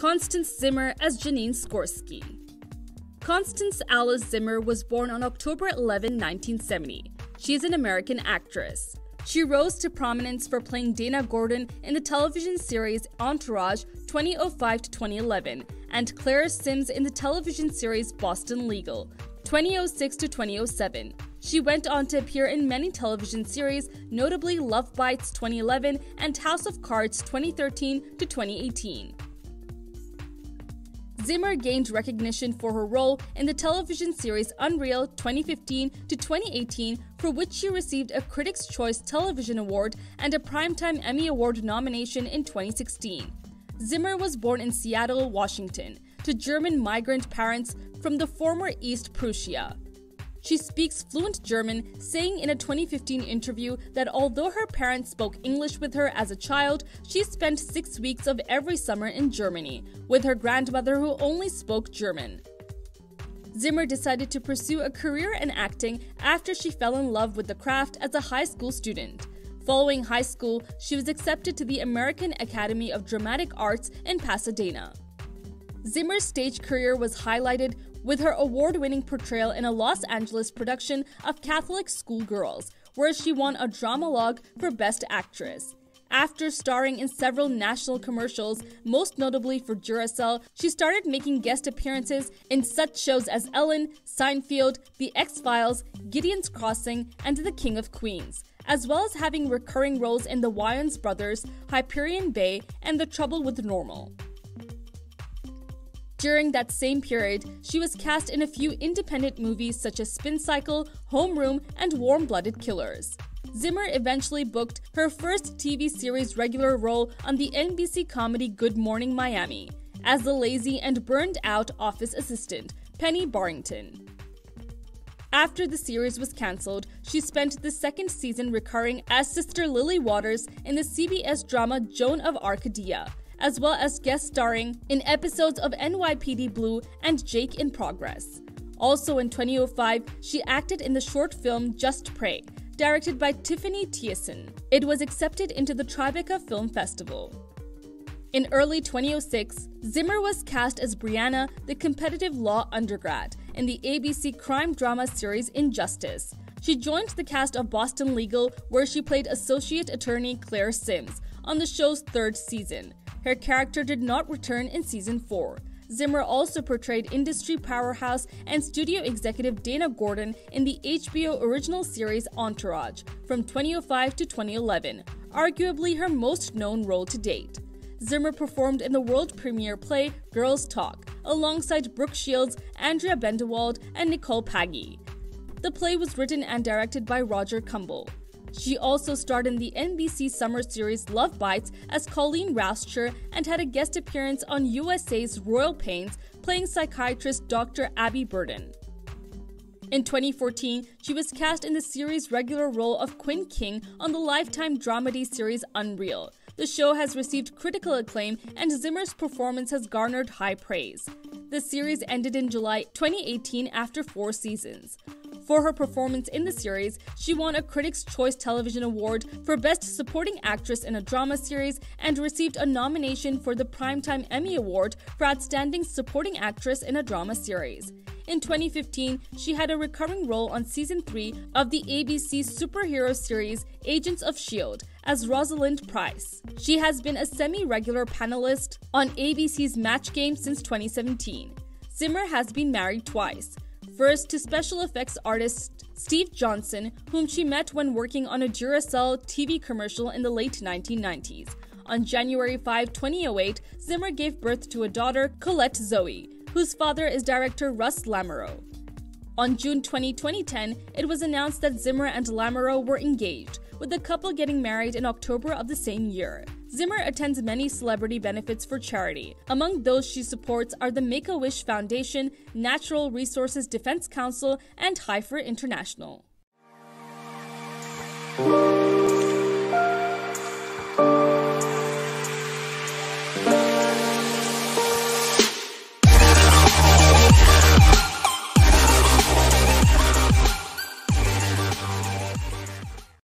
Constance Zimmer as Janine Skorsky. Constance Alice Zimmer was born on October 11, 1970. She is an American actress. She rose to prominence for playing Dana Gordon in the television series Entourage 2005 to 2011 and Claire Simms in the television series Boston Legal 2006 to 2007. She went on to appear in many television series, notably Love Bites 2011 and House of Cards 2013 to 2018. Zimmer gained recognition for her role in the television series Unreal 2015 to 2018, for which she received a Critics' Choice Television Award and a Primetime Emmy Award nomination in 2016. Zimmer was born in Seattle, Washington, to German migrant parents from the former East Prussia. She speaks fluent German, saying in a 2015 interview that although her parents spoke English with her as a child, she spent six weeks of every summer in Germany with her grandmother who only spoke German. Zimmer decided to pursue a career in acting after she fell in love with the craft as a high school student. Following high school, she was accepted to the American Academy of Dramatic Arts in Pasadena. Zimmer's stage career was highlighted with her award winning portrayal in a Los Angeles production of Catholic Schoolgirls, where she won a Dramalogue for Best Actress. After starring in several national commercials, most notably for Duracell, she started making guest appearances in such shows as Ellen, Seinfeld, The X Files, Gideon's Crossing, and The King of Queens, as well as having recurring roles in The Wayans Brothers, Hyperion Bay, and The Trouble with Normal. During that same period, she was cast in a few independent movies such as Spin Cycle, Homeroom, and Warm Blooded Killers. Zimmer eventually booked her first TV series regular role on the NBC comedy Good Morning Miami as the lazy and burned out office assistant, Penny Barrington. After the series was cancelled, she spent the second season recurring as Sister Lily Waters in the CBS drama Joan of Arcadia, as well as guest starring in episodes of NYPD Blue and Jake in Progress. Also in 2005, she acted in the short film Just Pray, directed by Tiffany Thiessen. It was accepted into the Tribeca Film Festival. In early 2006, Zimmer was cast as Brianna, the competitive law undergrad, in the ABC crime drama series Injustice. She joined the cast of Boston Legal, where she played Associate Attorney Claire Simms on the show's third season. Her character did not return in season 4. Zimmer also portrayed industry powerhouse and studio executive Dana Gordon in the HBO original series Entourage from 2005 to 2011, arguably her most known role to date. Zimmer performed in the world premiere play Girls Talk alongside Brooke Shields, Andrea Bendewald, and Nicole Paggi. The play was written and directed by Roger Kumble. She also starred in the NBC summer series Love Bites as Colleen Rauscher and had a guest appearance on USA's Royal Pains playing psychiatrist Dr. Abby Burden. In 2014, she was cast in the series' regular role of Quinn King on the Lifetime dramedy series Unreal. The show has received critical acclaim and Zimmer's performance has garnered high praise. The series ended in July 2018 after four seasons. For her performance in the series, she won a Critics' Choice Television Award for Best Supporting Actress in a Drama Series and received a nomination for the Primetime Emmy Award for Outstanding Supporting Actress in a Drama Series. In 2015, she had a recurring role on season 3 of the ABC superhero series Agents of S.H.I.E.L.D. as Rosalind Price. She has been a semi regular panelist on ABC's Match Game since 2017. Zimmer has been married twice first to special effects artist Steve Johnson, whom she met when working on a Duracell TV commercial in the late 1990s. On January 5, 2008, Zimmer gave birth to a daughter, Colette Zoe, whose father is director Russ Lamoureux. On June 20, 2010, it was announced that Zimmer and Lamoureux were engaged, with the couple getting married in October of the same year. Zimmer attends many celebrity benefits for charity. Among those she supports are the Make a Wish Foundation, Natural Resources Defense Council, and Heifer International.